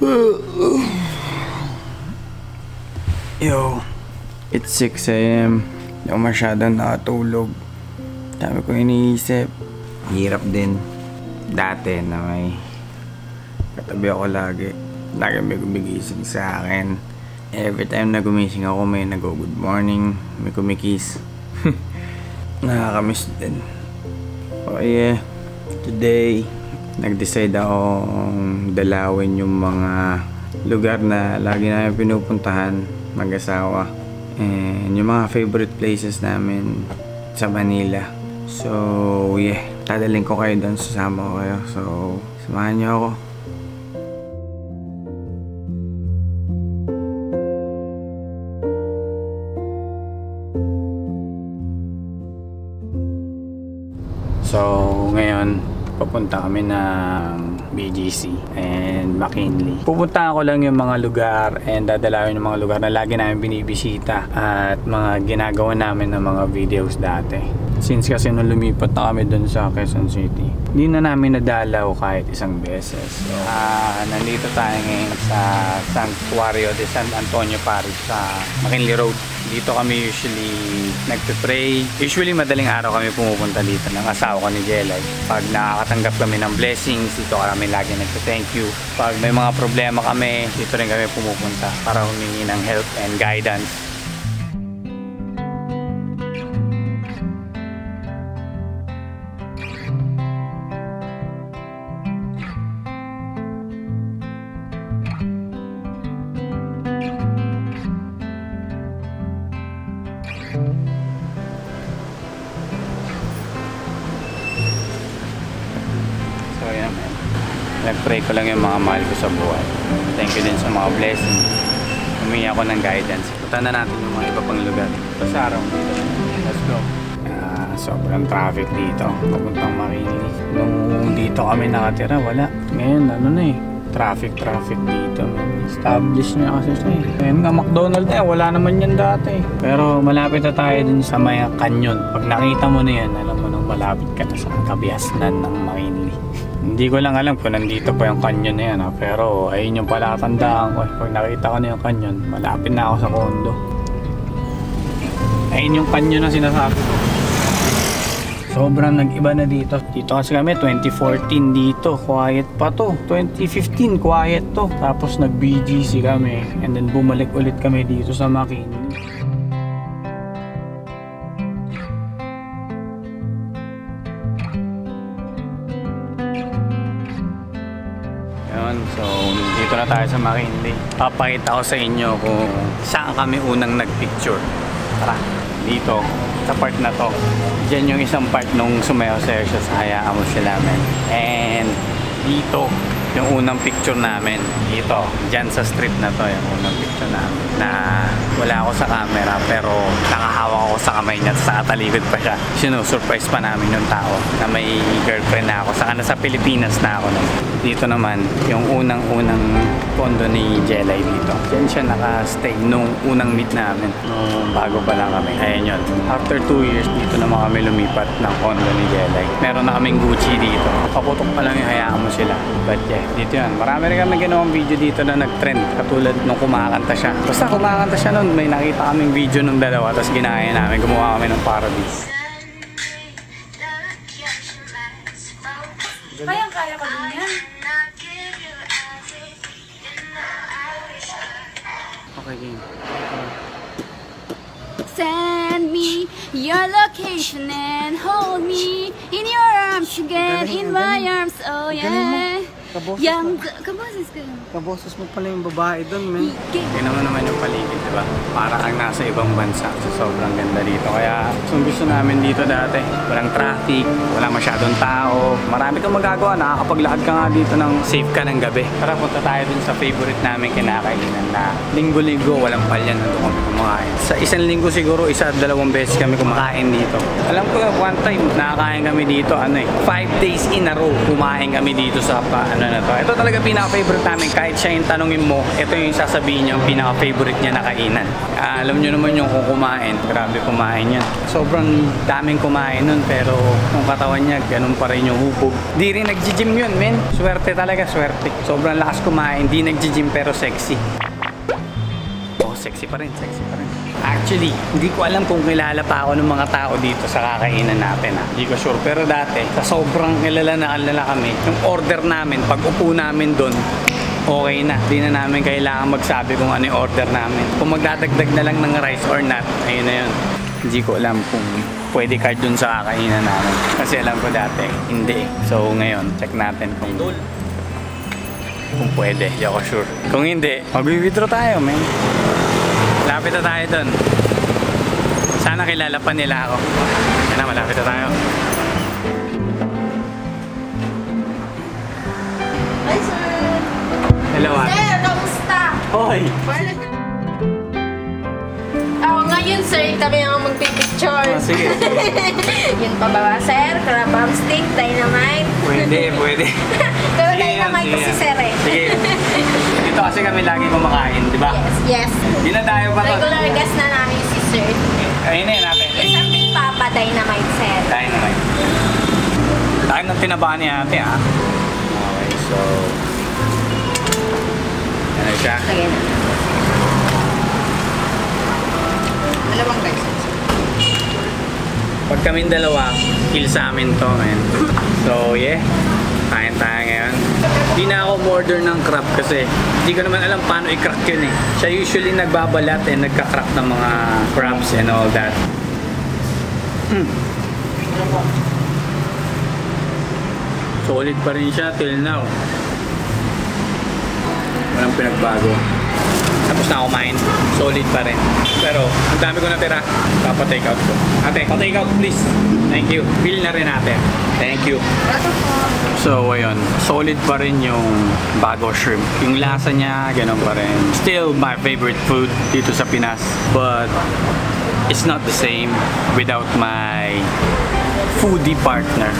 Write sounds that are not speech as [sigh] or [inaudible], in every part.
Yo, it's 6 a.m. Hindi ako masyadong nakatulog. Dami ko iniisip. Hirap din. Dati na may katabi ako lagi. Lagi may gumigising sa akin. Every time na gumising ako, may nag-good morning, may kumikis. [laughs] Nakakamiss din. Oh yeah, today, nag-decide akong dalawin yung mga lugar na lagi namin pinupuntahan mag-asawa. And yung mga favorite places namin sa Manila. So, yeah. Tadaling ko kayo doon. Sasama ko kayo. So, samahan niyo ako. Papunta kami ng BGC and McKinley. Pupunta ko lang yung mga lugar and dadalawin yung mga lugar na lagi namin binibisita at mga ginagawa namin ng mga videos dati. Since kasi nung lumipat na kami dun sa Quezon City, hindi na namin nadalaw kahit isang beses. So, ah, nandito tayo ngayon sa Sanctuario de San Antonio Parish sa McKinley Road. Dito kami usually nagpe-pray. Usually madaling araw kami pumupunta dito ng asawa ko ni Jelay. Pag nakakatanggap kami ng blessings, dito kami lagi nagpe-thank you. Pag may mga problema kami, dito rin kami pumupunta para humingi ng help and guidance. Nag-pray ko lang yung mga mahal ko sa buhay. Thank you din sa mga blessing. Humingi ako ng guidance. Punta na natin yung mga iba pang lugar. Araw dito. Let's go. Ah, sobrang traffic dito. Papuntang Marini. Nung dito kami nakatira, wala. Ngayon, ano na eh. Traffic, traffic dito. Establish niya kasi siya eh. Ngayon nga, McDonald's eh. Wala naman yan dati. Pero malapit na tayo dun sa Maya Canyon. Pag nakita mo na yan, alam mo nung malapit ka na sa kabiasnan ng Marinli. Hindi ko lang alam kung nandito pa yung canyon na yan ha. Pero ayun yung palatandaan ko. Pag nakita ko na yung canyon, malapit na ako sa condo. Ayun yung canyon na sinasabi ko. Sobrang nag-iba na dito. Dito kasi kami, 2014 dito. Quiet pa to. 2015, quiet to. Tapos nag-BGC kami. And then bumalik ulit kami dito sa McKinney. Dito na tayo sa McKinley. Papakita ko sa inyo kung saan kami unang nagpicture. Tara, dito, sa part na to. Diyan yung isang part nung sumayaw sa siya sa hayaan mo sila namin. And dito, yung unang picture namin. Dito, dyan sa street na to, yung unang picture namin. Na wala ako sa camera pero nakahawak ako sa kamay niya sa katalikod pa siya. Sinusurprise pa namin yung tao na may girlfriend na ako. Saka nasa Pilipinas na ako. nun. Dito naman, yung unang-unang condo ni Jelay dito. Diyan siya nakastay nung unang meet namin. Nung bago pa lang kami. Ayan yun. After 2 years, dito naman kami lumipat ng condo ni Jelay. Meron na kaming Gucci dito. Paputok pa lang yung hayaan mo sila. But yeah, dito yan. Marami rin kami ginawang video dito na nag-trend. Katulad nung kumakanta siya. Basta kumakanta siya nun, may nakita kaming video ng dalawa. Tapos ginaya namin, gumawa kami ng paradise. Okay, game. Send me your location and hold me in your arms again, in my arms, oh yeah. Kaboses Yang, kaboses ka. Kaboses mo pala yung babae doon, men. Tingnan mo naman yung paligid, di ba? Para kang nasa ibang bansa. So, sobrang ganda dito. Kaya, kung gusto namin dito dati, walang traffic, wala masyadong tao, marami kang magagawa. Nakakapaglakad ka nga dito ng safe ka ng gabi. Tara, punta tayo dun sa favorite namin kinakainan na linggo-linggo, walang palyan na doon kami kumakain. Sa isang linggo siguro, isa at dalawang beses kami kumakain dito. Alam ko, one time, nakakain kami dito, ano eh, five days in a row, kumain kami dito sa, pa, ano, na to. Ito talaga pinaka-favorite namin. Kahit siya yung tanongin mo, ito yung sasabihin yung pinaka-favorite niya na kainan. Ah, alam niyo naman yung kung kumain. Grabe kumain yan. Sobrang daming kumain nun pero yung katawan niya, ganun pa rin yung hubog. Di rin nag-gym yun, men. Swerte talaga, swerte. Sobrang lakas kumain. Di nag-gym pero sexy. Sexy pa rin, sexy pa rin. Actually, hindi ko alam kung kilala pa ako ng mga tao dito sa kakainan natin. Ha. Hindi ko sure. Pero dati, sa sobrang kilala na kilala kami, yung order namin, pag upo namin doon, okay na. Hindi na namin kailangan magsabi kung ano yung order namin. Kung magdadagdag na lang ng rice or not, ayun na yun. Hindi ko alam kung pwede card dun sa kakainan namin. Kasi alam ko dati, hindi. So ngayon, check natin kung kung pwede. Hindi ako sure. Kung hindi, mag-withdraw tayo, man. Lapit na tayo doon. Sana kilala pa nila ako. Yan na, malapit na tayo. Hi, sir! Hello, ate. Sir, kamusta? Hoy! Ako ngayon, sir, kami ang magpipicture. Oh, sige, [laughs] Yun pa ba, sir? Crab stick, dynamite. Pwede, pwede. [laughs] Pero dynamite kasi, sir, eh. Sige. [laughs] Dito kasi kami lagi kumakain, di ba? Yes, yes. Dinadayo pa to. Regular guest na namin si sir. Ayun na yun natin. Isang big papa, dynamite. Tayo naman. Tayo ng tinaba ni ate, ha? Okay, so... Ano siya? Sige na. Dalawang guys. Pag kaming dalawa, kill sa amin to, man. So, yeah. Kain tayo ngayon. Hindi na ako order ng crab kasi hindi ko naman alam paano i-crack yun eh. Siya usually nagbabalat eh, nagka-crack ng mga crabs and all that. Hmm. Solid pa rin siya till now. Walang pinagbago. Tapos na kumain. Solid pa rin. Pero, ang dami ko natira. Papa-take out ko. Ate, pa-take out please. Thank you. Bill na rin ate. Thank you. So, ayun. Solid pa rin yung bago shrimp. Yung lasa niya, ganun pa rin. Still my favorite food dito sa Pinas. But, it's not the same without my foodie partner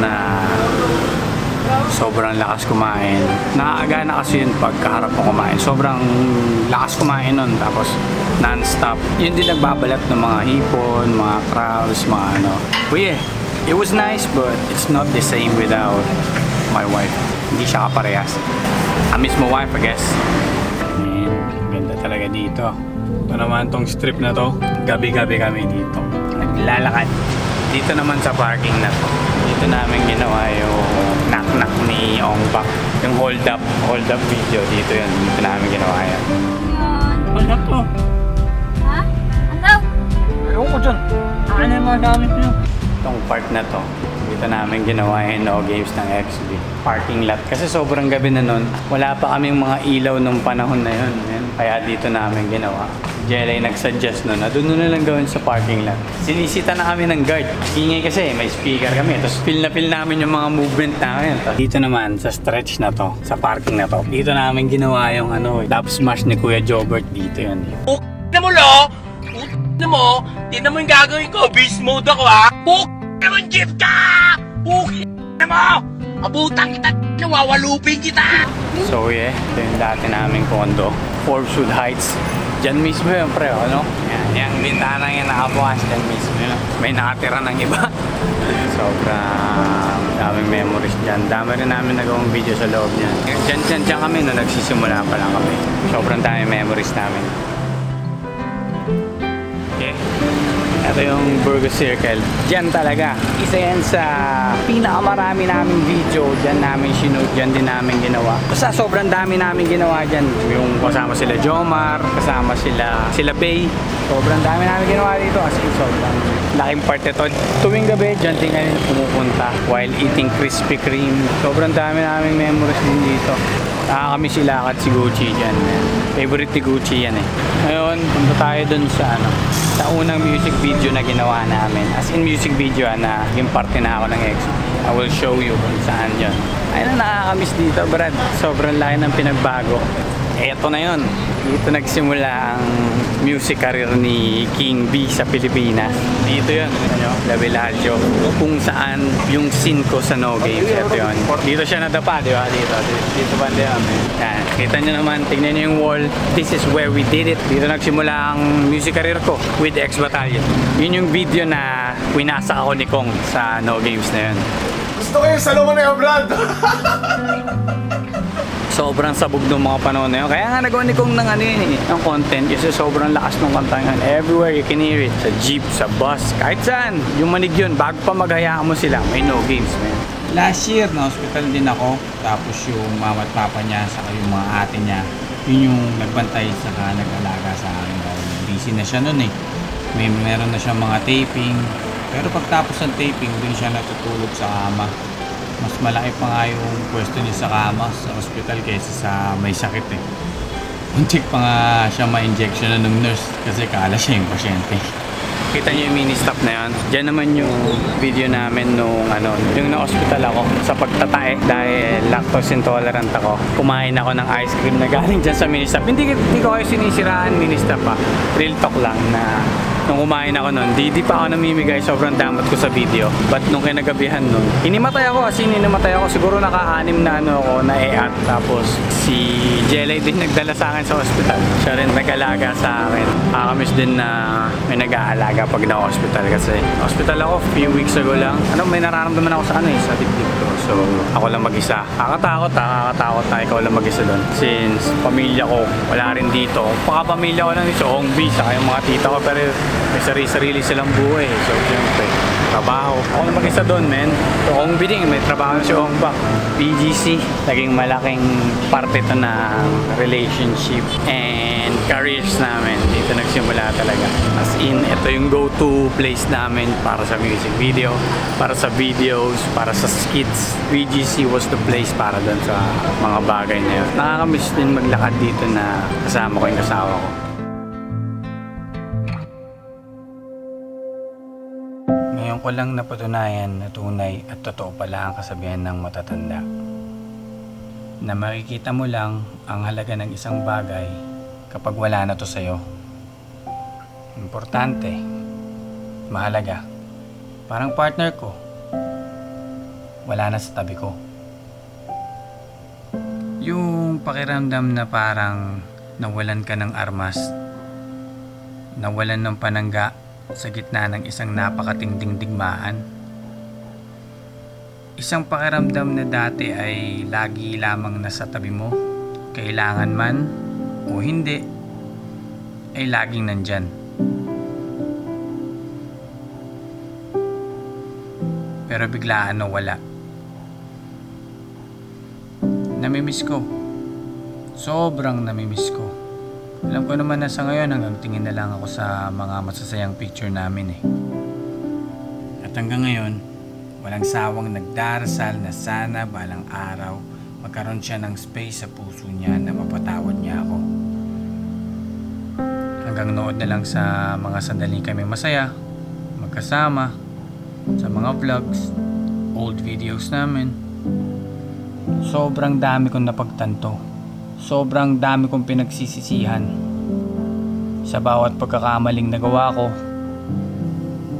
na sobrang lakas kumain. Nakakagana kasi yun pag kaharap mo kumain. Sobrang lakas kumain nun. Tapos non-stop. Yun din nagbabalat ng mga hipon, mga crabs, mga ano. But yeah, it was nice but it's not the same without my wife. Hindi siya kaparehas. I miss my wife, I guess. And, ganda talaga dito. Ito naman tong strip na to. Gabi-gabi kami dito. Naglalakad. Dito naman sa parking na to. Dito namin ginawa yung knock-knock ni Ong Bak. Yung hold up, hold up video dito yun. Dito namin ginawa yan. Yun. Hold up to. Ha? Ano? Ewan ko dyan. Ano yung mga gamit nyo? Itong part na to, dito namin ginawa yung no games ng XB. Parking lot. Kasi sobrang gabi na nun, wala pa kaming mga ilaw nung panahon na yun. Kaya dito namin ginawa. Jelay nag-suggest nun na doon na lang gawin sa parking lot. Sinisita na kami ng guard. Ingay kasi, may speaker kami. Tapos feel na feel namin yung mga movement namin. Dito naman, sa stretch na to, sa parking na to, dito namin ginawa yung ano, dub smash ni Kuya Jobert dito yun. Puk na mo, lo! Puk na mo! Tingnan mo yung gagawin ko! Beast mode ako, ha! Puk na mo, jeep ka! Puk na mo! Abutan kita! Nawawalupin kita! So yeah, ito yung dati naming kondo. Forbeswood Heights. Diyan mismo yun, pre, ano? Yan, yung bintana yung nakabukas, diyan mismo yun. May nakatira ng iba. [laughs] Sobrang daming memories dyan. Dami rin namin nagawang video sa loob niyan. Diyan, diyan, diyan kami nung nagsisimula pa lang kami. Sobrang daming memories namin. Okay. Ito yung Burger Circle. Diyan talaga. Isa yan sa pinakamarami naming video. Diyan namin shinoot. Diyan din namin ginawa. Basta sobrang dami namin ginawa dyan. Yung kasama sila Jomar, kasama sila sila Bay. Sobrang dami namin ginawa dito. As in, sobrang laking part ito. Tuwing gabi, dyan din kami pumupunta while eating Krispy Kreme. Sobrang dami namin memories din dito. Saka kami sila at si Gucci dyan. Favorite ni Gucci yan eh. Ngayon, punta tayo dun sa ano, sa unang music video na ginawa namin. As in music video ah, na yung parte na ako ng ex. I will show you kung saan yun. Ayun na nakakamiss dito, Brad. Sobrang laki ng pinagbago. Eto na yon. Dito nagsimula ang music career ni King B sa Pilipinas. Dito yun, ano, La Bellagio. Kung saan yung scene ko sa No Games. Ito yun. Dito siya nadapa, di ba? Dito. Dito, dito ba kami? Yan. Kita nyo naman, tignan nyo yung wall. This is where we did it. Dito nagsimula ang music career ko with X Battalion. Yun yung video na winasak ako ni Kong sa No Games na yun. Gusto ko yung Salomon yung brand. [laughs] sobrang sabog ng mga panahon na yun. Kaya nga nagawa ni Kong ng ano yun eh, ng content kasi sobrang lakas ng kanta yun. Everywhere you can hear it. Sa jeep, sa bus, kahit saan. Yung manig yun, bago pa maghayaan mo sila, may no games, man. Last year, na hospital din ako. Tapos yung mama at papa niya, saka yung mga ate niya, yun yung nagbantay saka nag-alaga sa akin. Busy na siya nun eh. May meron na siyang mga taping. Pero pagtapos ng taping, dun siya natutulog sa kama mas malaki pa nga yung pwesto niya sa kama sa hospital kaysa sa may sakit eh. Muntik pa nga siya ma-injection na ng nurse kasi kala siya yung pasyente. Kita niyo yung mini stop na yun. Diyan naman yung video namin nung ano, yung na-hospital ako sa pagtatae dahil lactose intolerant ako. Kumain ako ng ice cream na galing dyan sa mini stop. Hindi, hindi ko kayo sinisiraan mini stop pa. Real talk lang na nung kumain ako nun, di, di pa ako namimigay, sobrang damot ko sa video. But nung kinagabihan nun, inimatay ako kasi inimatay ako, siguro naka-anim na ano ako, na EAT. Tapos si Jelay din nagdala sa akin sa hospital. Siya rin nag-alaga sa akin. Nakakamiss din na may nag-aalaga pag na-hospital kasi hospital ako few weeks ago lang. Ano, may nararamdaman ako sa ano eh, sa dibdib ko. So, ako lang mag-isa. Nakakatakot, nakakatakot na ikaw lang mag-isa doon. Since pamilya ko, wala rin dito. Paka-pamilya ko lang dito, Hong B, saka yung mga tita ko, pero may sarili-sarili silang buhay. So, syempre, trabaho. Ako na mag-isa doon, men. So, Hong Biding, may trabaho na si Hong Bak. BGC, naging malaking parte to ng relationship and careers namin. Dito nagsimula talaga. As in, ito yung go-to place namin para sa music video, para sa videos, para sa skits. BGC was the place para doon sa mga bagay na yun. Nakakamiss din maglakad dito na kasama ko yung kasawa ko. Ko lang napatunayan na tunay at totoo pala ang kasabihan ng matatanda. Na makikita mo lang ang halaga ng isang bagay kapag wala na to sa'yo. Importante. Mahalaga. Parang partner ko. Wala na sa tabi ko. Yung pakiramdam na parang nawalan ka ng armas. Nawalan ng panangga sa gitna ng isang napakatinding digmaan. Isang pakiramdam na dati ay lagi lamang nasa tabi mo, kailangan man o hindi, ay laging nandyan. Pero biglaan na wala. Namimiss ko. Sobrang namimiss ko. Alam ko naman na sa ngayon hanggang tingin na lang ako sa mga masasayang picture namin eh. At hanggang ngayon, walang sawang nagdarasal na sana balang araw magkaroon siya ng space sa puso niya na mapatawad niya ako. Hanggang nood na lang sa mga sandali kami masaya, magkasama, sa mga vlogs, old videos namin. Sobrang dami kong napagtanto sobrang dami kong pinagsisisihan sa bawat pagkakamaling nagawa ko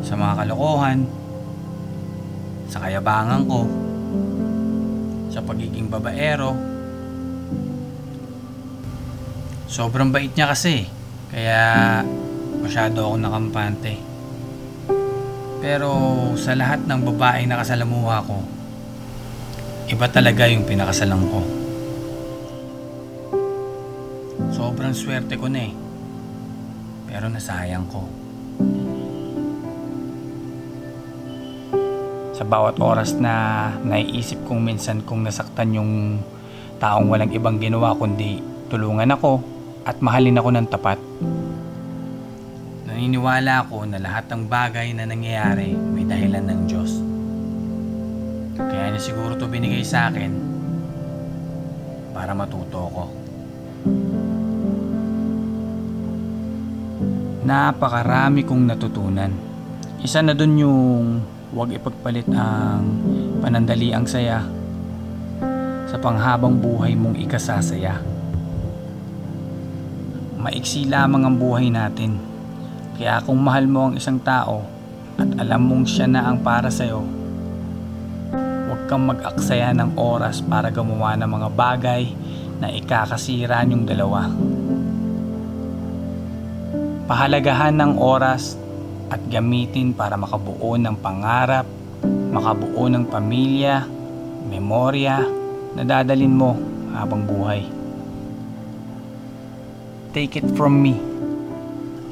sa mga kalokohan sa kayabangan ko sa pagiging babaero. Sobrang bait niya kasi kaya masyado ako nakampante. Pero sa lahat ng babaeng nakasalamuha ko iba talaga yung pinakasalang ko Sobrang swerte ko na eh. Pero nasayang ko. Sa bawat oras na naiisip kong minsan kong nasaktan yung taong walang ibang ginawa kundi tulungan ako at mahalin ako ng tapat. Naniniwala ako na lahat ng bagay na nangyayari may dahilan ng Diyos. Kaya niya siguro to binigay sa akin para matuto ko. Napakarami kong natutunan. Isa na dun yung huwag ipagpalit ang panandaliang saya sa panghabang buhay mong ikasasaya. maiksi lamang ang buhay natin. Kaya kung mahal mo ang isang tao at alam mong siya na ang para sa'yo, huwag kang mag-aksaya ng oras para gumawa ng mga bagay na ikakasira niyong dalawa. Pahalagahan ng oras at gamitin para makabuo ng pangarap, makabuo ng pamilya, memorya na dadalin mo habang buhay. Take it from me.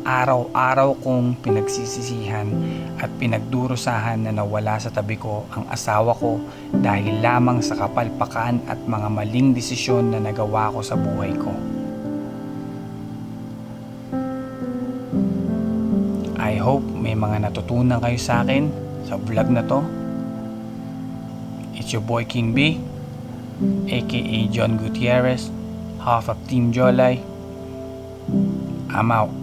Araw-araw kong pinagsisisihan at pinagdurusahan na nawala sa tabi ko ang asawa ko dahil lamang sa kapalpakan at mga maling desisyon na nagawa ko sa buhay ko. Hope may mga natutunan kayo sa akin sa vlog na to. It's your boy King B, aka John Gutierrez, half of Team Jolay. I'm out.